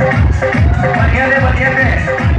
Batiente, batiente.